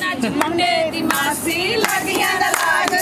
ਨੱਚ ਮੁੰਡੇ ਦੀ ਮਾਸੀ ਲੱਗੀਆਂ ਦਾ ਲਾਗ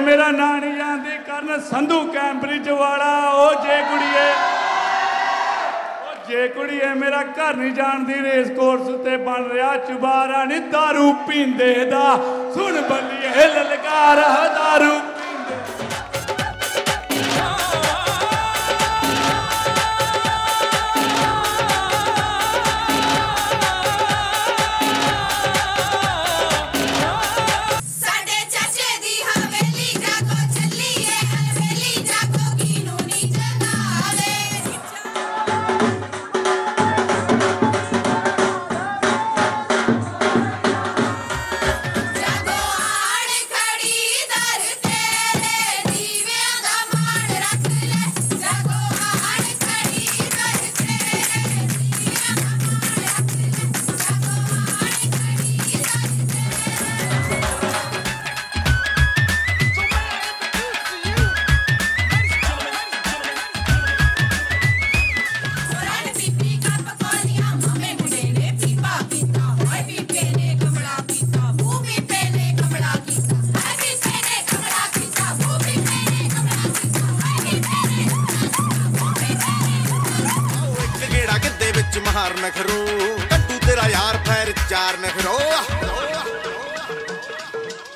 ਮੇਰਾ ਨਾਂ ਨਹੀਂ ਜਾਂਦੀ ਕਰਨ ਸੰਧੂ ਕੈਂਬਰਿਜ ਵਾਲਾ ਉਹ ਜੇ ਕੁੜੀਏ ਉਹ ਜੇ ਕੁੜੀਏ ਮੇਰਾ ਘਰ ਨਹੀਂ ਜਾਣਦੀ ਰੇਸ ਕੋਰਸ ਤੇ ਬਣ ਰਿਹਾ ਚੁਬਾਰਾ ਨਹੀਂ दारू ਪੀਂਦੇ ਦਾ ਸੁਣ ਬੱਲੀਏ ਲਲਕਾਰ दारू ਕਿੱਦੇ ਵਿੱਚ ਕੱਟੂ ਤੇਰਾ ਯਾਰ, ਫੈਰ ਚਾਰ ਨਖਰੋ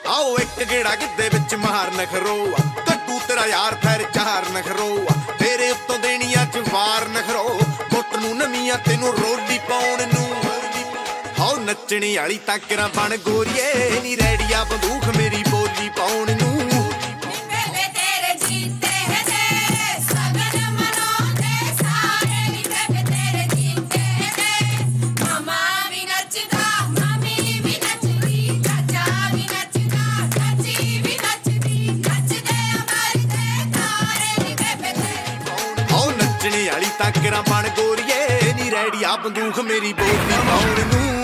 ਆਓ ਇੱਕ ਗੇੜਾ ਕਿੱਦੇ ਵਿੱਚ ਮਹਾਰ ਨਖਰੋ ਕੱਟੂ ਤੇਰਾ ਯਾਰ, ਫੈਰ ਚਾਰ ਨਖਰੋ ਤੇਰੇ ਉੱਤੋਂ ਦੇਣੀਆਂ ਚ ਵਾਰ ਨਖਰੋ ਮੁੱਟ ਨੂੰ ਨਵੀਆਂ, ਤੈਨੂੰ ਰੋਲੀ ਪਾਉਣ ਨੂੰ। ਹਾਉ ਨੱਚਣੀ ਵਾਲੀ ਤਾਕਰਾਂ ਬਣ ਗੋਰੀਏ। ਨੀ ਰੈੜੀਆ ਆਓ ਬਣ ਗੋਰੀਏ ਨੀ ਰੈੜੀਆ ਬੰਦੂਖ ਮੇਰੀ ਬੋਲੀ ਪਾਉਣ ਨੂੰ।